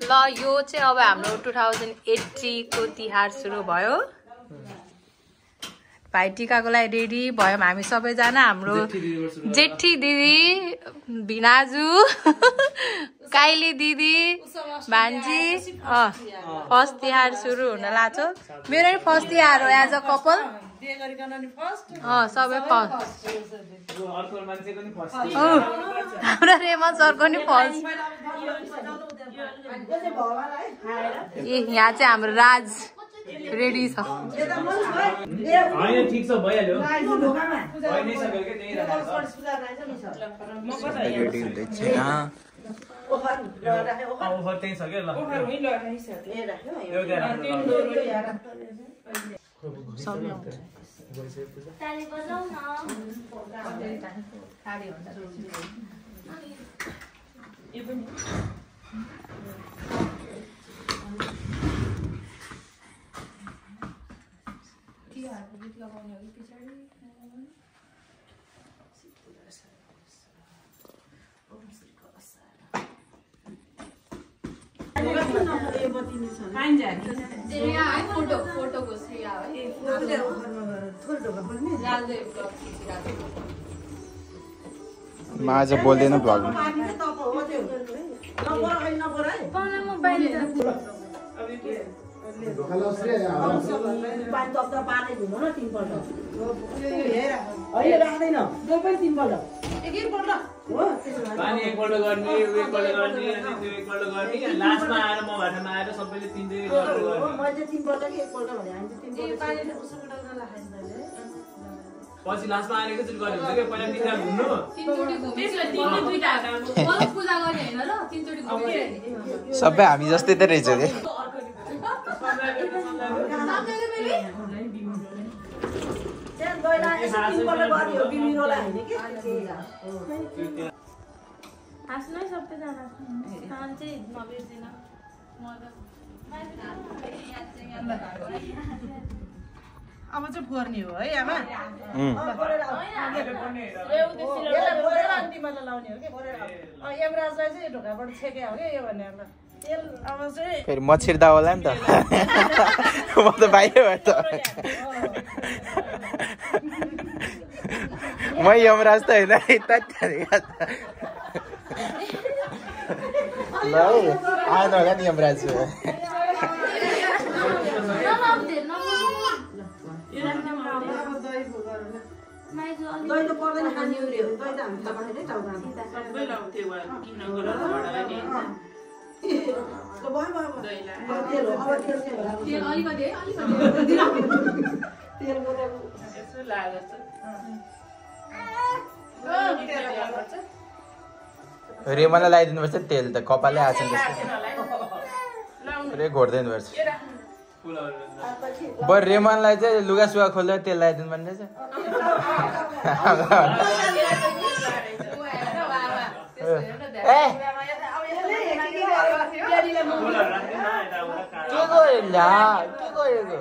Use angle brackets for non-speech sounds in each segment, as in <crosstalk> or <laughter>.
ल यो चाहिँ अब हाम्रो टु थाउजन्ड एट्टीको तिहार सुरु भयो। भाइटिकाको लागि रेडी भयौँ हामी सबैजना हाम्रो जेठी दिदी भिनाजु <laughs> काइली दिदी भान्जी अँ फर्स्ट तिहार सुरु हुन लाग्छ। मेरो नि फर्स्ट तिहार हो एज अ कपाल। अँ सबै फर्स्ट। हाम्रो रेमा सरको नि फर्स्ट। ए यहाँ चाहिँ हाम्रो राज। रेडी छ होइन ठिक छ भइहाल्यो रेडी हुँदैछ ओखर त्यही छ क्या ल एउटा राखेर ताली बजाऊ न श्रेया है फोटो फोटोको श्रेया है म आज बोल्दैन पाउला म बाहिर पानी एकपल्ट गर्ने ऊ एकपल्ट गर्ने अनि त्यो एकपल्ट गर्ने अनि लास्टमा आएर म भाटामा आएर सबैले तिनटै गर्ने पछि लास्टमा आएर एकैचोटि गर्ने हुन्छ क्या पहिला तिनवटा घुम्नु सबै हामी जस्तै त रहेछ कि हाँस्नु है सबैजना खान चाहिँ नबिर्सिन अब चाहिँ फोर्ने हो है आमा लाउने हो कि यमराजलाई चाहिँ ढोकाबाट छेके हो कि? यो भने अब तेल अब चाहिँ फेरि म छिर्दा होला नि त म त बाहिरबाट म यमराज त होइन ल है, आउनु होला नि यमराज पर्दैन रेमालाई लगाइदिनुपर्छ तेल त कपालै आएको छ त्यसको पुरै घोर्दै हुनुपर्छ बरु रेमनलाई चाहिँ लुगा सुगा खोल्दा तेल लगाइदिनु पर्ने रहेछ ए के ल्या के गरेको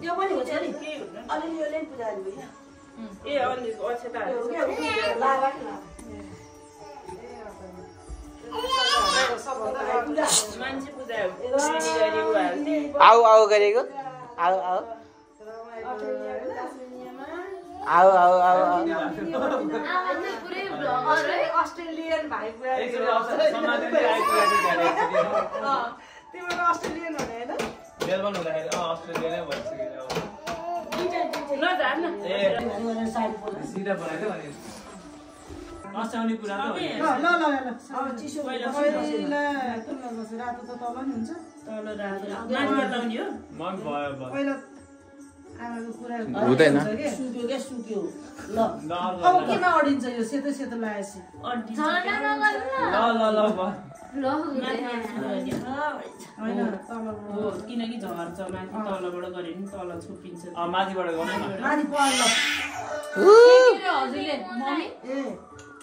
त्यो पनि हुन्छ नि अलिअलि पूजा ए अक्षताहरू आऊ आऊ गरेको? आऊ आऊ। आऊ आऊ आऊ अस्ट्रेलियन हँसाउने कुरा त रातो त तल नि हुन्छ। तल रातो। पहिला किनकि झर्छ माथि तलबाट गऱ्यो भने तल छोपिन्छ। माथिबाट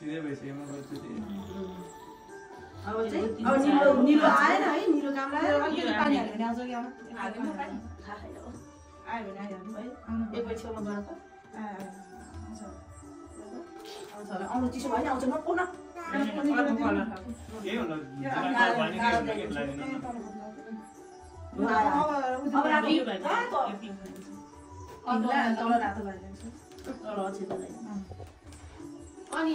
सिधै भइसक्यो अब चाहिँ अब निलो निलो आएन है निलो काम पानी हाल्यो भने आउँछ आयो आयो चिसो नि आउँछ न अनि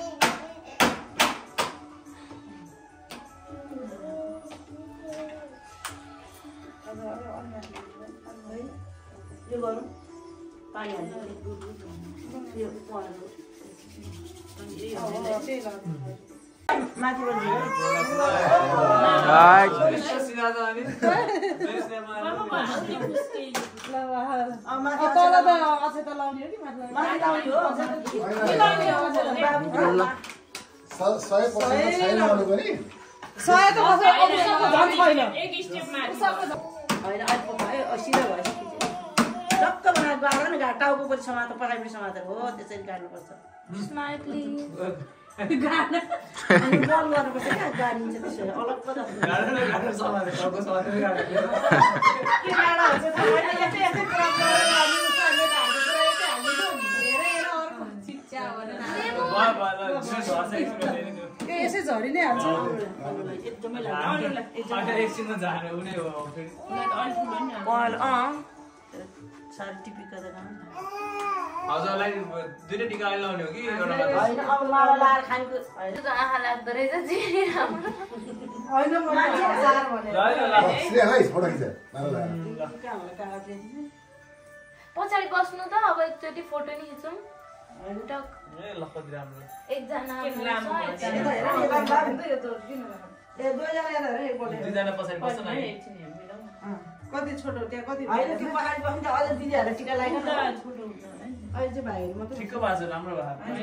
त्यो गरौँ। पानी हाल्नु। होइन अहिले पकायो सिधा टाउको पनि समाधान पनि समातो। हो त्यसरी गाड्नुपर्छ। यसै झरी नै हाल्छ। एकदमै टिपिक हजुरलाई टिका लाउने हो कि पछाडि बस्नु त अब एकचोटि फोटो नि। खिचौँ एकजना कति छोटो त्यहाँ कति होइन त्यो पहाडी बस्नु त अझ दिदीहरूलाई टिका लगाएन छोटो हुन्छ अहिले चाहिँ भाइहरू मात्रै ठिक भएको छ राम्रो भएको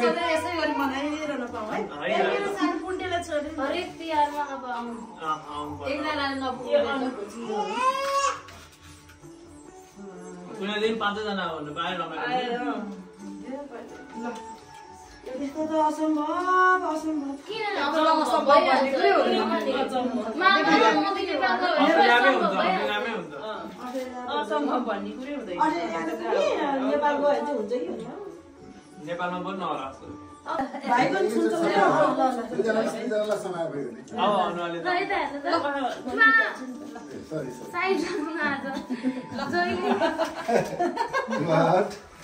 सधैँ यसै गरी मनाइरहनु पाऊँ है मेरो सानो पुन्टेलाई छोडेर हरेक तिहारमा अब आउनु एकजनाले नपुग्नु उनीहरूले पनि पाँचजना हुनु पायो रमाइलो त्यस्तो त असम्भव असम्भव नेपाल गयो चाहिँ हुन्छ कि नेपालमा बोल्नु होला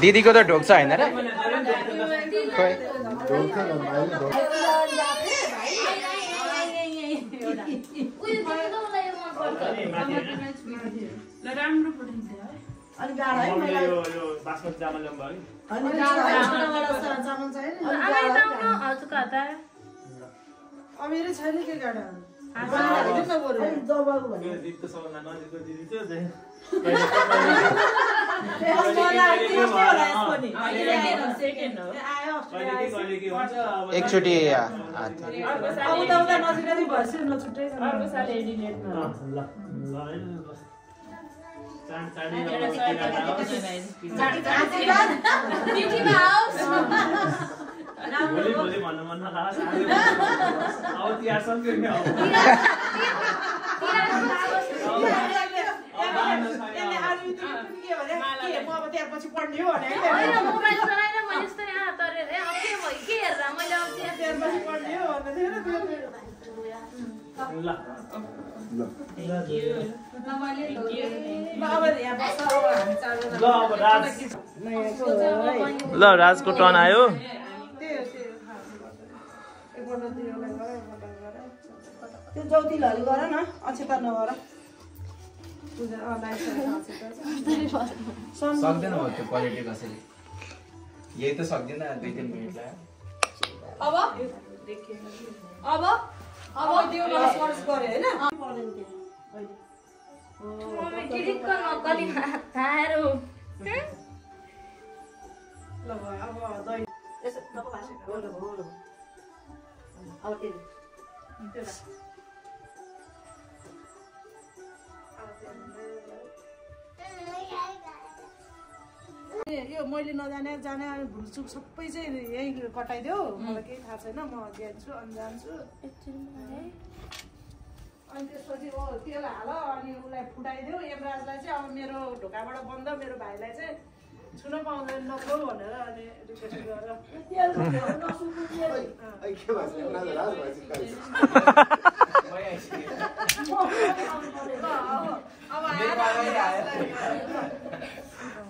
दिदीको त ढोक्छ होइन र खोइ अनि गाह्रो है मलाई। यो यो बासमती चामल ल्याउनु भयो गाह्रो है चामल। आउनु हजुरको हतार अमेरै छैन के अब एकचोटि हात नजिक नजिक भएपछि भोलि भोलि भन्नु। अब ल ल राजको टर्न आयो। त्यो गर न अक्षता नगर। सक्दैन हो त्यो क्वालिटी यही त सक्दिनँ दुई तिन मिनट अब? अब? अब त्यो मलाई सर्च गऱ्यो होइन? पर्दैन यो मैले नजाने जाने अनि भुलचुक सबै चाहिँ यही कटाइदेऊ मलाई केही थाहा छैन म जान्छु अनि जान्छु अनि त्यसपछि ओ तेल हाल अनि उसलाई फुटाइदेऊ यमराजलाई चाहिँ अब मेरो ढोकाबाट बन्द मेरो भाइलाई चाहिँ छुन पाउँदैन नखाऊ भनेर अनि रिक्वेस्ट गरेर। अब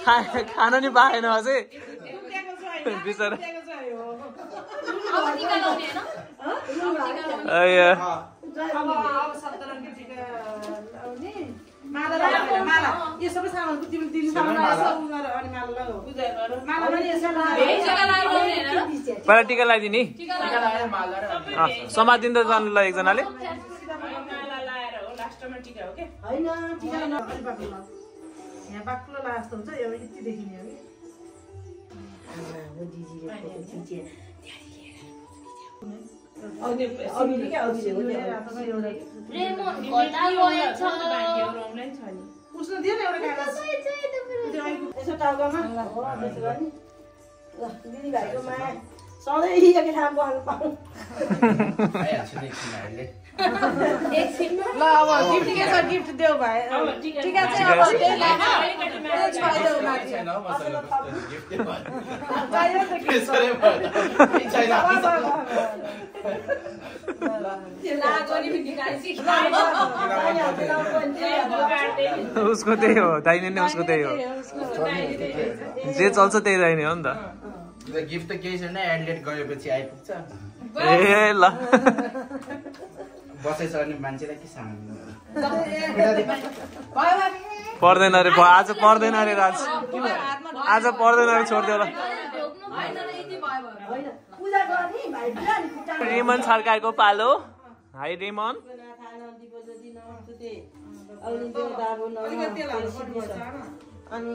थियो खानु नि पाएन अझै। बिचरा। पहिला टिका लगाइदिने। समातिँदै जानु ल एकजनाले यहाँ बाक्लो लाए जस्तो हुन्छ यो यति देखिने हो कि। क्या हातमा एउटा रेमोन घटा गएछ एउटाउनै छ नि उसले दियो न एउटा कागज यसो टाउकोमा दिदीभाइको माया सधैँ एकै ठाउँमा बस्नु पाऊँ ल अब गिफ्ट के छ गिफ्ट देऊ भाइ टिका चाहिँ अब उसको त्यही हो दाहिने नै उसको त्यही हो जे चल्छ त्यही दाहिने हो नि त गिफ्ट त केही छैन एडलेट गएपछि आइपुग्छ। ए ल। बसेछ भने मान्छेलाई के सामान पर्दैन अरे आज पर्दैन अरे राज। आज पर्दैन अरे छोडिदियो ल। रिमन छर्काएको पालो। हाई रिमन। अनि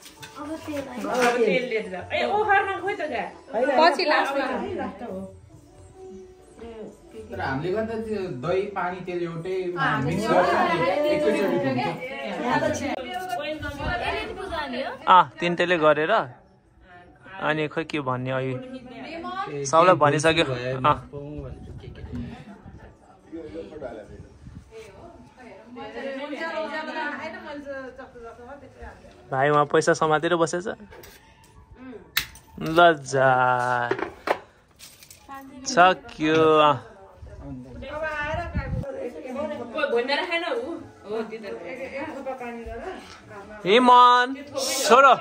तर हामीले गर्दा त्यो दही पानी तेल एउटै मिक्स तिनटैले गरेर अनि खोइ के भन्ने अघि? सबलाई भनिसक्यो। भाइ उहाँ पैसा समातेर बसेछ? ल जा सक्यो। हिमन छोरो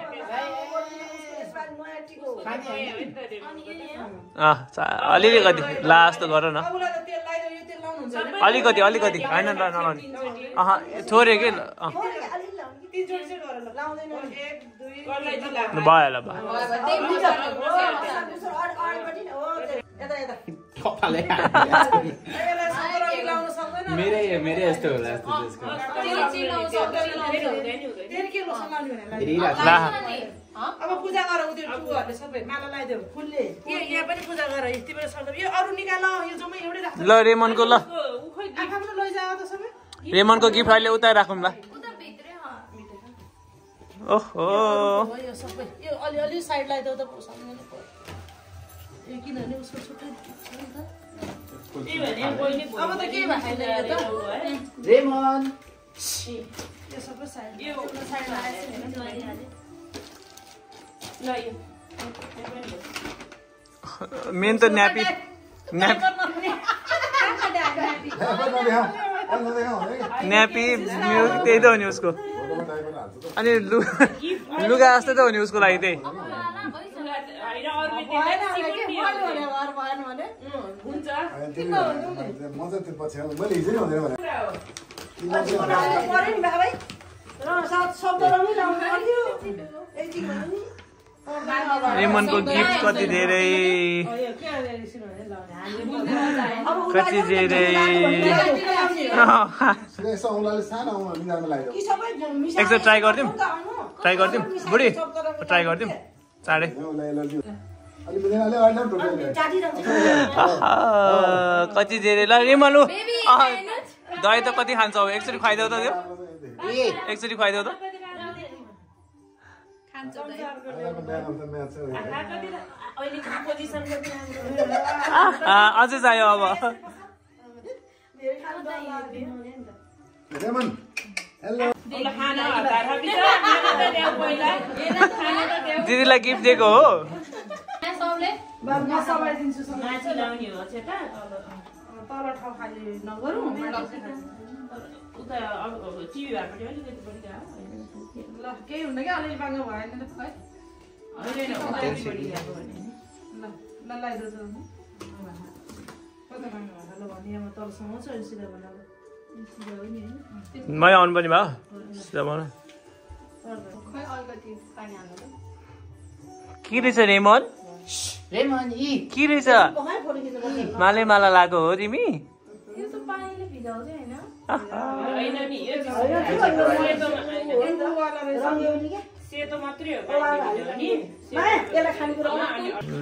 अँ चा- अलिअलि कति लास्ट गर न। अलिकति अलिकति। होइन ल नलाउने अँ थोरै के? मेरै मेरै यस्तो होला जस्तो अब पूजा गर उ त्यो टुहरूले सबै माला लगाइदेऊ फुलले यो यहाँ पनि पूजा गर सक्दो यो अरू निकाल यो जम्मै एउटै राख्छ ल रेमनको ल। त सबै। रेमनको गिफ्ट अहिले उता राखौँ ल ओहो हो यो सबै यो अलिअलि साइड लगाइदेऊ त सम्झनु पर्यो यो किनभने उसको छुट्टै छ नि त त्यही भने बहिनी अब त के भएको छैन यो त है रेमन यो सबै साइड यो साइड लगाएको छ नि। ल यो मेन त न्यापी न्याप न्यापी म्युजिक त्यही त हो नि उसको अनि लु लुगा जस्तै त हो नि उसको लागि त्यही हुन्छ। रेमनको गिफ्ट कति धेरै? कति धेरै? एकचोटि ट्राई गरिदिउँ। ट्राई गरिदिउँ। बुढी ट्राई गरिदिउँ। चाँडै। कति धेरै? ल रेमन लु अह, दही त कति खान्छ अब एकचोटि खुवाइदेऊ त त्यो। एकचोटि खुवाइदेऊ त। अझै चाहियो अब। दिदीलाई गिफ्ट दिएको हो। सबले बा म सबै दिन्छु सँग मासु ल्याउने हो चेता तल ठाउँ खाली नगरौँ उता अब टिभी भएपट्टि अलिकति बढी ल केही हुन्न क्या अलिअलि बाङ्गो भएन त भने ल ल। कता बाङ्गो भने सिधा हो। आउनु पनि भयो सिधा के रहेछ रेमन? के रहेछ? माले माला लगाएको हो तिमी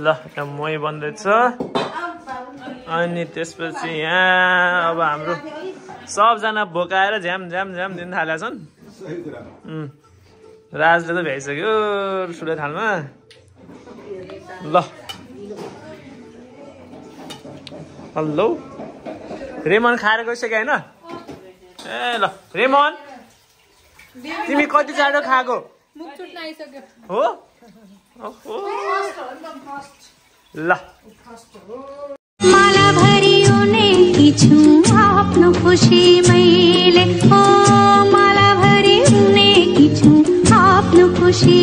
ल यहाँ मै बन्दैछ। अनि त्यसपछि यहाँ अब हाम्रो सबजना बोकाएर झ्याम झ्याम झ्याम दिन थालेका छन् राजले त भ्याइसक्यो ठुलो थालमा। ल। हेलो। रेमन खाएर गइसक्यो होइन? ए ल। रेमन तिमी कति चाँडो खाएको? हो? ओहो। ल। माला आफ्नो खुसी मैले। ओ माला भरी उनेकी छु आफ्नो खुसी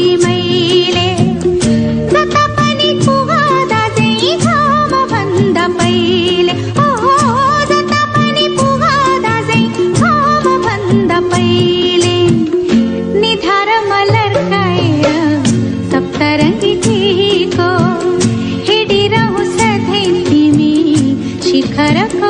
caracol.